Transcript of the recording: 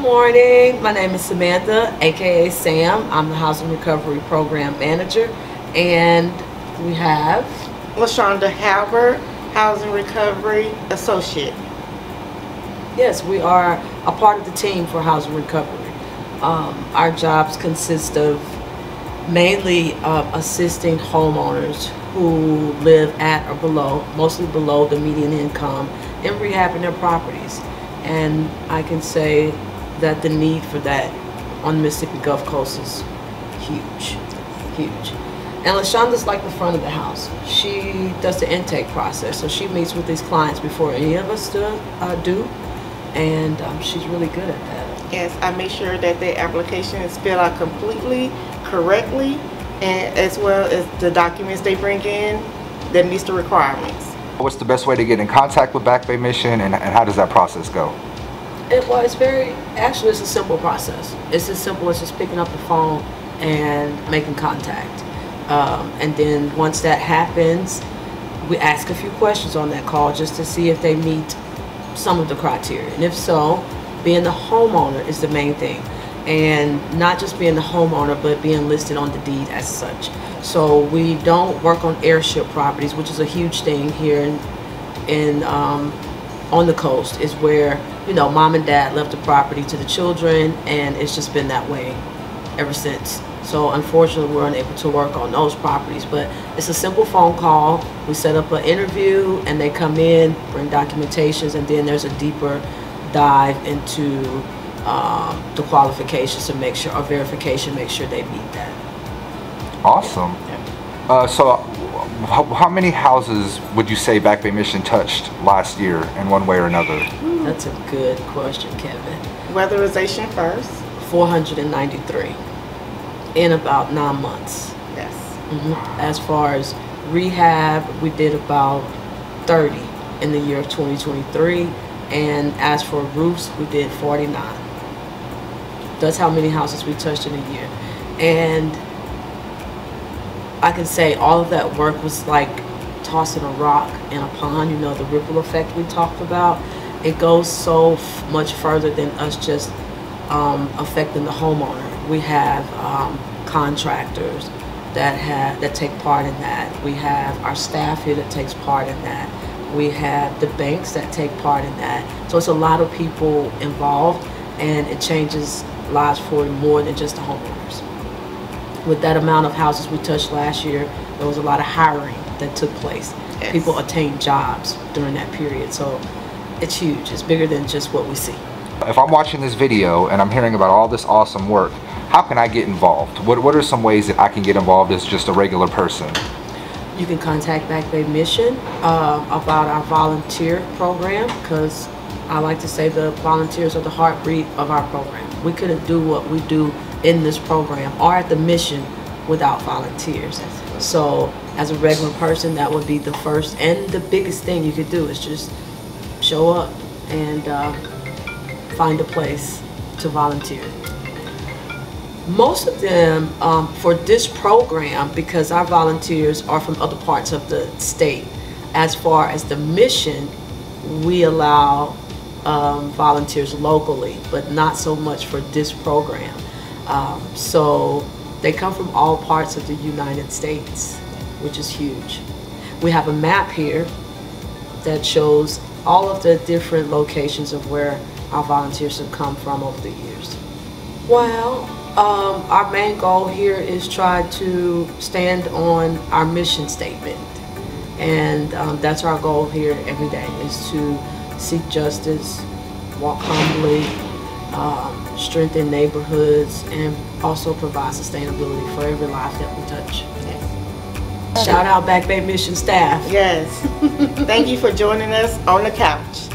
Good morning. My name is Samantha, aka Sam. I'm the Housing Recovery Program Manager, and we have LaChonda Halbert, Housing Recovery Associate. Yes, we are a part of the team for Housing Recovery. Um, our jobs consist of mainly uh, assisting homeowners who live at or below, mostly below the median income, in rehabbing their properties. And I can say that the need for that on the Mississippi Gulf Coast is huge, huge. And LaChonda's like the front of the house. She does the intake process, so she meets with these clients before any of us do, uh, do and um, she's really good at that. Yes, I make sure that the application is filled out completely, correctly, and as well as the documents they bring in that meets the requirements. What's the best way to get in contact with Back Bay Mission and, and how does that process go? It was very, actually it's a simple process. It's as simple as just picking up the phone and making contact. Um, and then once that happens, we ask a few questions on that call just to see if they meet some of the criteria. And if so, being the homeowner is the main thing. And not just being the homeowner, but being listed on the deed as such. So we don't work on heirship properties, which is a huge thing here in, in um, on the coast. Is where you know mom and dad left the property to the children, and it's just been that way ever since. So unfortunately, we're unable to work on those properties. But it's a simple phone call. We set up an interview, and they come in, bring documentations, and then there's a deeper dive into um, the qualifications to make sure, or verification, make sure they meet that. Awesome. Uh, so, how, how, many houses would you say Back Bay Mission touched last year in one way or another? That's a good question, Kevin. Weatherization first. 493 in about nine months. Yes. Mm-hmm. As far as rehab, we did about 30 in the year of 2023. And as for roofs, we did 49. That's how many houses we touched in a year. And I can say all of that work was like tossing a rock in a pond, you know, the ripple effect we talked about. It goes so much further than us just um, affecting the homeowner. We have um, contractors that have that take part in that. We have our staff here that takes part in that. We have the banks that take part in that. So it's a lot of people involved, and it changes lives for more than just the homeowners with that amount of houses we touched last year, there was a lot of hiring that took place. Yes. People attained jobs during that period. So it's huge. It's bigger than just what we see. If I'm watching this video and I'm hearing about all this awesome work, how can I get involved? What, what are some ways that I can get involved as just a regular person? You can contact Back Bay Mission uh, about our volunteer program because I like to say the volunteers are the heartbeat of our program. We couldn't do what we do in this program or at the mission without volunteers. So as a regular person, that would be the first and the biggest thing you could do is just show up and uh, find a place to volunteer. Most of them um, for this program, because our volunteers are from other parts of the state, as far as the mission, we allow um, volunteers locally, but not so much for this program. Um, so they come from all parts of the United States, which is huge. We have a map here that shows all of the different locations of where our volunteers have come from over the years. Well, um, our main goal here is try to stand on our mission statement. And um, that's our goal here every day is to seek justice, walk humbly, um, strengthen neighborhoods, and also provide sustainability for every life that we touch. Yes. Shout out Back Bay Mission staff. Yes. Thank you for joining us on the couch.